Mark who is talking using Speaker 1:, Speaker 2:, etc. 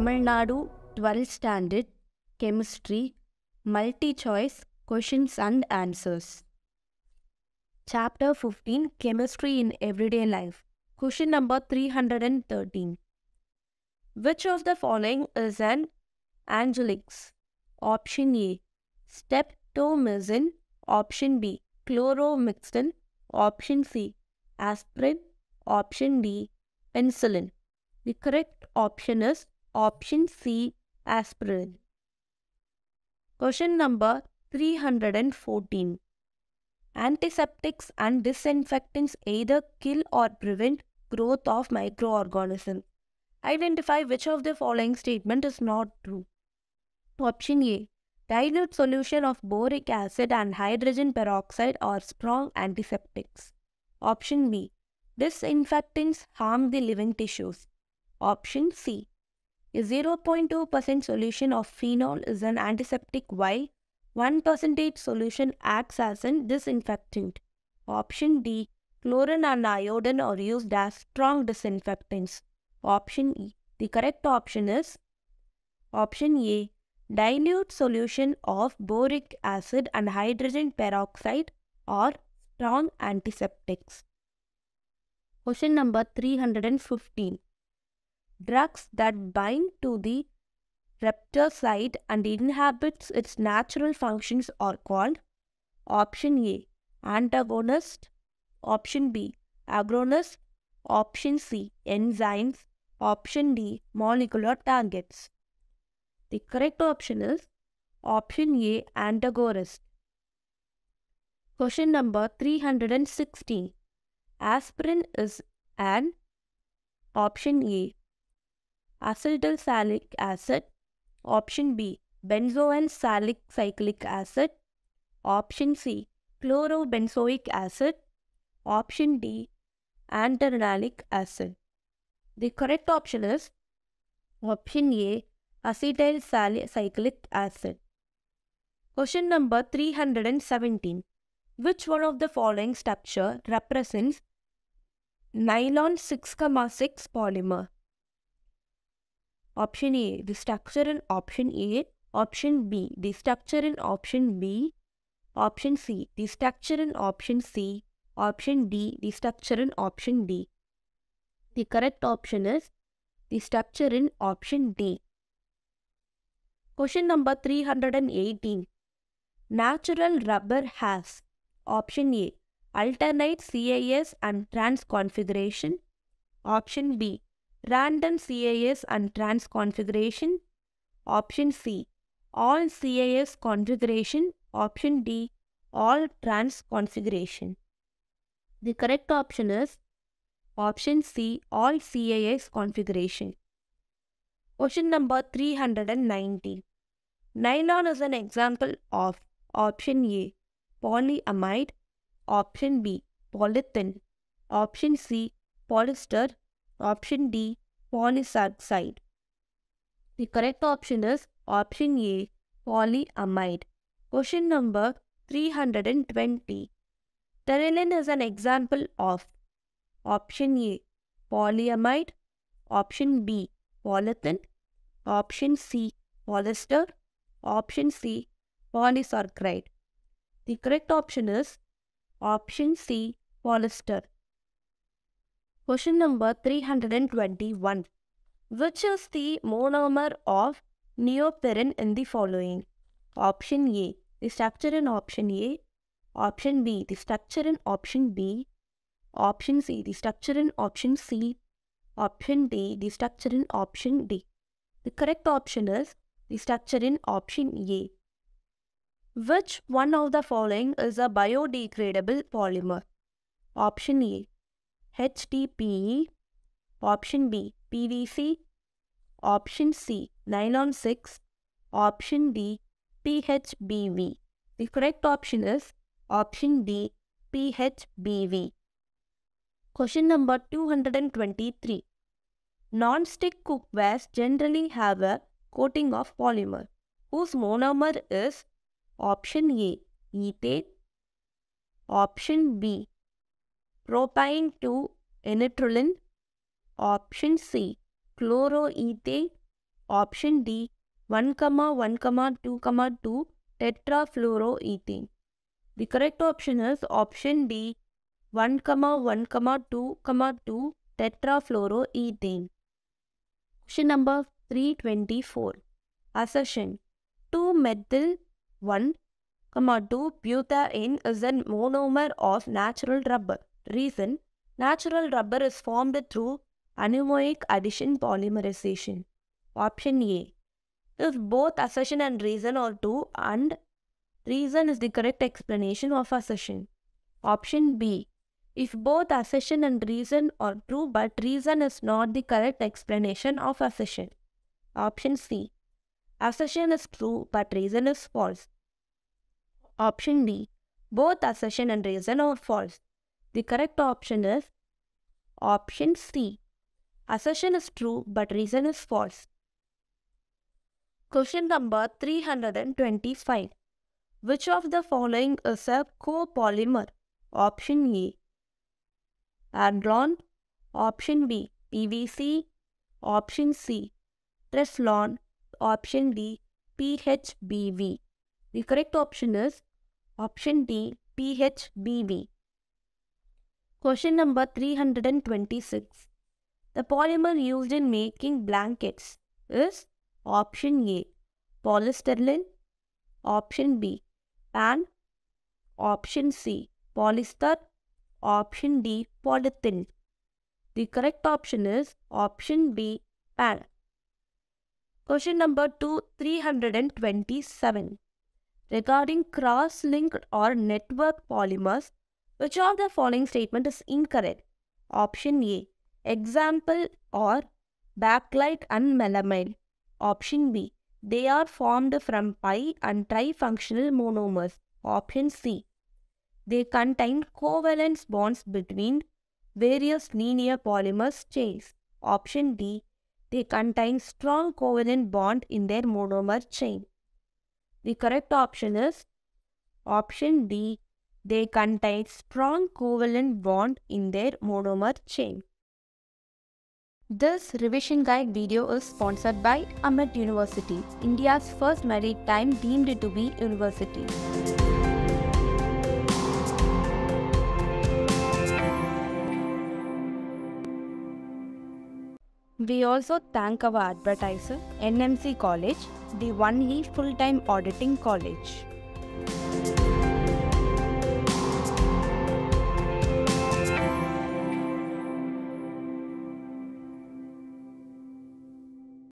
Speaker 1: Tamil Nadu 12th Standard Chemistry Multi Choice Questions and Answers. Chapter 15 Chemistry in Everyday Life. Question number 313. Which of the following is an analgesic? Option A. Streptomycin. Option B. Chloromycin. Option C. Aspirin. Option D. Penicillin. The correct option is option C. Aspirin. Question number 314. Antiseptics and disinfectants either kill or prevent growth of microorganisms. Identify which of the following statement is not true. Option A. Dilute solution of boric acid and hydrogen peroxide are strong antiseptics. Option B. Disinfectants harm the living tissues. Option C. A 0.2% solution of phenol is an antiseptic while 1% solution acts as a disinfectant. Option D. Chlorine and iodine are used as strong disinfectants. Option E. The correct option is option A. Dilute solution of boric acid and hydrogen peroxide are strong antiseptics. Question number 315. Drugs that bind to the receptor site and inhibits its natural functions are called option A. Antagonist, option B. Agonist, option C. Enzymes, option D. Molecular targets. The correct option is option A. Antagonist. Question number 316. Aspirin is an option A. Acetyl salicylic acid, option B. Benzoyl salicylic acid, option C. Chlorobenzoic acid, option D. Anthranilic acid. The correct option is option A. Acetyl salicylic acid. Question number 317. Which one of the following structure represents nylon 6,6 polymer? Option A, the structure in option A. Option B, the structure in option B. Option C, the structure in option C. Option D, the structure in option D. The correct option is the structure in option D. Question number 318. Natural rubber has option A. Alternate cis and trans configuration. Option B. Random cis and trans configuration. Option C. All cis configuration. Option D. All trans configuration. The correct option is option C. All cis configuration. Question number 390. Nylon is an example of option A. Polyamide. Option B. Polythene. Option C. Polyester. Option D. Polysaccharide. The correct option is option A. Polyamide. Question number 320. Terylene is an example of option A. Polyamide. Option B. Polythene. Option C. Polyester. Option C. Polysaccharide. The correct option is option C. Polyester. Question number 321. Which is the monomer of neoprene in the following? Option A. The structure in option A. Option B. The structure in option B. Option C. The structure in option C. Option D. The structure in option D. The correct option is the structure in option A. Which one of the following is a biodegradable polymer? Option A. HDPE. Option B. PVC. Option C. Nylon 6. Option D. PHBV. The correct option is option D. PHBV. Question number 223. Non-stick cookwares generally have a coating of polymer whose monomer is option A. Ethane. Option B. Propyne to anitrolene. Option C. Chloroethane. option D 1 comma 1 comma 2 comma 2 tetrafluoroethane. The correct option is option D 1 comma 1 comma 2 comma 2 tetrafluoroethane. Question number 324. Assertion 2 methyl 1 comma 2 butane is a monomer of natural rubber. Reason Natural rubber is formed through anionic addition polymerization. Option A. If both assertion and reason are true and reason is the correct explanation of assertion. Option B. If both assertion and reason are true but reason is not the correct explanation of assertion. Option C. Assertion is true but reason is false. Option D. Both assertion and reason are false. The correct option is option C. Assertion is true but reason is false. Question number 325. Which of the following is a copolymer? Option A. Orlon. Option B. PVC. Option C. Teflon. Option D. PHBV. The correct option is option D. PHBV. Question number 326. The polymer used in making blankets is option A. Polystyrene. Option B. PAN. Option C. Polyester. Option D. Polythene. The correct option is option B. PAN. Question number 2 327. Regarding cross-linked or network polymers, which of the following statement is incorrect? Option A. Example or Bakelite and melamine. Option B. They are formed from pi and trifunctional monomers. Option C. They contain covalent bonds between various linear polymers chains. Option D. They contain strong covalent bond in their monomer chain. The correct option is option D they contain strong covalent bond in their monomer chain. This revision guide video is sponsored by AMET University, India's first maritime deemed to be university. We also thank our advertiser, NMC College, the only full-time auditing college.